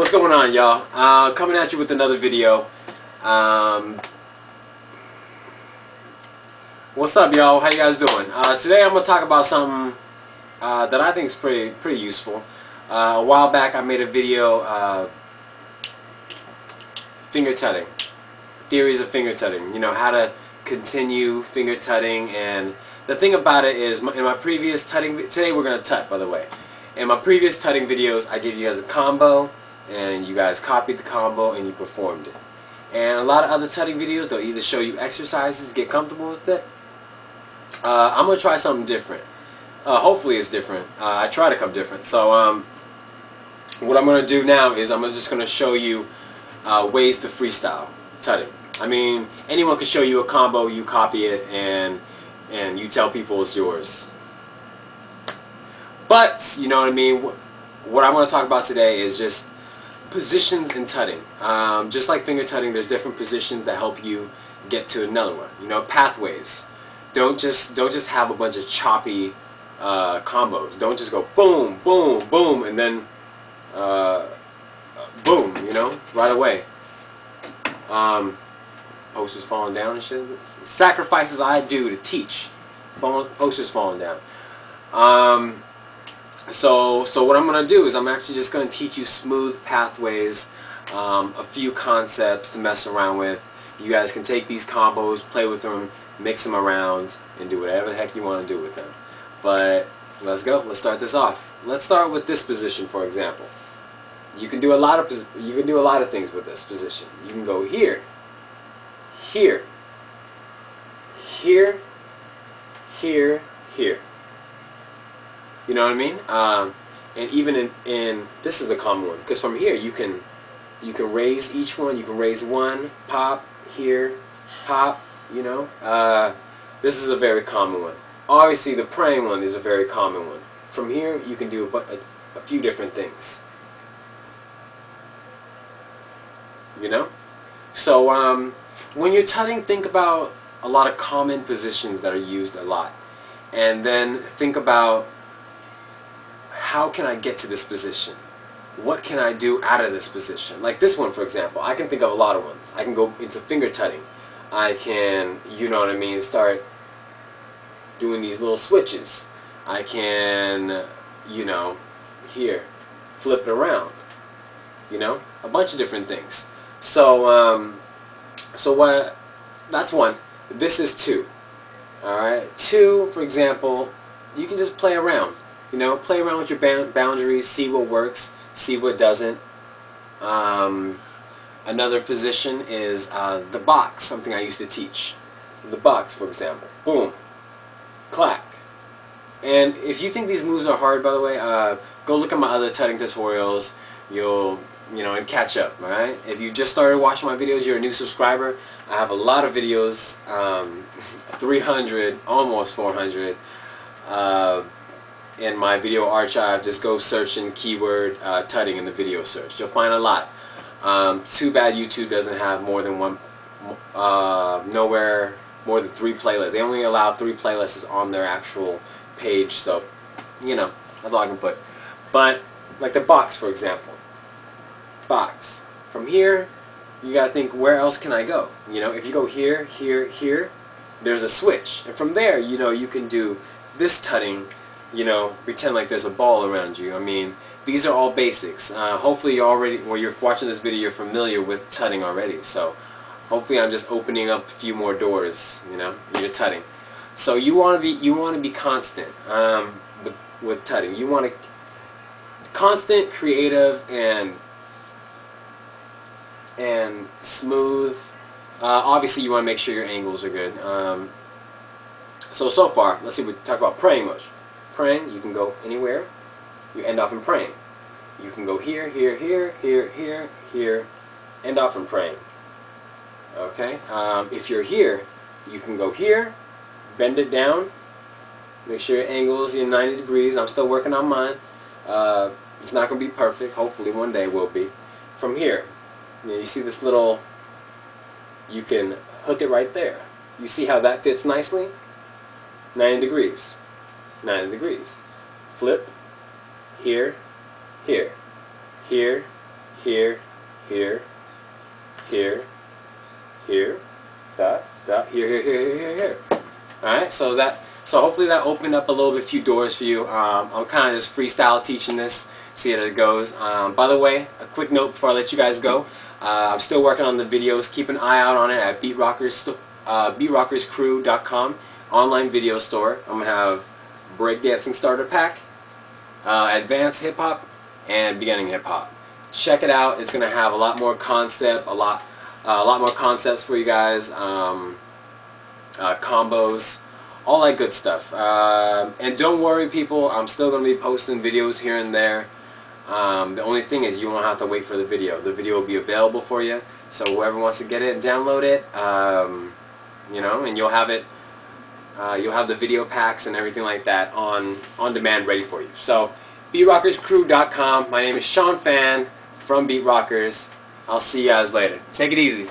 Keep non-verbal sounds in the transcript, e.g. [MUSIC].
What's going on y'all? Uh, coming at you with another video. Um, what's up y'all? How you guys doing? Uh, today I'm going to talk about something uh, that I think is pretty, pretty useful. Uh, a while back I made a video uh, finger tutting. Theories of finger tutting. You know, how to continue finger tutting and the thing about it is in my previous tutting, today we're going to tut by the way. In my previous tutting videos I gave you guys a combo and you guys copied the combo and you performed it. And a lot of other tutting videos, they'll either show you exercises, get comfortable with it. Uh, I'm going to try something different. Uh, hopefully it's different. Uh, I try to come different. So um, what I'm going to do now is I'm just going to show you uh, ways to freestyle tutting. I mean, anyone can show you a combo, you copy it, and and you tell people it's yours. But, you know what I mean, what I want to talk about today is just positions in tutting. Um, just like finger tutting, there's different positions that help you get to another one. You know, pathways. Don't just don't just have a bunch of choppy uh, combos. Don't just go boom, boom, boom, and then uh, boom. You know, right away. Um, posters falling down and shit. Sacrifices I do to teach. Posters falling down. Um, so, so what I'm going to do is I'm actually just going to teach you smooth pathways, um, a few concepts to mess around with. You guys can take these combos, play with them, mix them around, and do whatever the heck you want to do with them. But let's go. Let's start this off. Let's start with this position, for example. You can do a lot of you can do a lot of things with this position. You can go here, here, here, here, here. You know what I mean? Um, and even in, in this is the common one because from here you can you can raise each one. You can raise one, pop here, pop. You know, uh, this is a very common one. Obviously, the praying one is a very common one. From here, you can do a, a, a few different things. You know, so um, when you're tutting, think about a lot of common positions that are used a lot, and then think about how can I get to this position? What can I do out of this position? Like this one, for example. I can think of a lot of ones. I can go into finger tutting. I can, you know what I mean, start doing these little switches. I can, you know, here, flip it around. You know, a bunch of different things. So, um, so what, that's one. This is two. Alright, two, for example, you can just play around. You know, play around with your boundaries, see what works, see what doesn't. Um, another position is uh, the box, something I used to teach. The box, for example. Boom. Clack. And if you think these moves are hard, by the way, uh, go look at my other tutting tutorials. You'll, you know, and catch up, alright? If you just started watching my videos, you're a new subscriber, I have a lot of videos, um, [LAUGHS] 300, almost 400. Uh, in my video archive, just go search in keyword uh, tutting in the video search. You'll find a lot. Um, too bad YouTube doesn't have more than one, uh, nowhere more than three playlists. They only allow three playlists on their actual page, so, you know, that's all I can put. But, like the box, for example. Box. From here, you gotta think, where else can I go? You know, if you go here, here, here, there's a switch. And from there, you know, you can do this tutting you know, pretend like there's a ball around you. I mean, these are all basics. Uh, hopefully you're already, when you're watching this video, you're familiar with tutting already. So hopefully I'm just opening up a few more doors, you know, you're tutting. So you want to be, you want to be constant um, with, with tutting. You want to, constant, creative, and, and smooth. Uh, obviously you want to make sure your angles are good. Um, so, so far, let's see, we talk about praying much praying, you can go anywhere. You end off in praying. You can go here, here, here, here, here, here, end off in praying. Okay? Um, if you're here, you can go here, bend it down, make sure your angle is in 90 degrees. I'm still working on mine. Uh, it's not going to be perfect. Hopefully one day will be. From here, you, know, you see this little, you can hook it right there. You see how that fits nicely? 90 degrees. 90 degrees. Flip, here, here, here, here, here, here, here, dot, dot, here, here, here, here, here, here. Alright, so that so hopefully that opened up a little bit few doors for you. Um, I'm kind of just freestyle teaching this, see how it goes. Um, by the way, a quick note before I let you guys go. Uh, I'm still working on the videos. Keep an eye out on it at BeatRockers, uh, BeatRockersCrew.com online video store. I'm going to have breakdancing starter pack, uh, advanced hip hop, and beginning hip hop. Check it out. It's going to have a lot more concept, a lot, uh, a lot more concepts for you guys, um, uh, combos, all that good stuff. Um, and don't worry, people. I'm still going to be posting videos here and there. Um, the only thing is you won't have to wait for the video. The video will be available for you. So whoever wants to get it and download it, um, you know, and you'll have it uh, you'll have the video packs and everything like that on, on demand ready for you. So, BeatRockersCrew.com. My name is Shawn Phan from Beat Rockers. I'll see you guys later. Take it easy.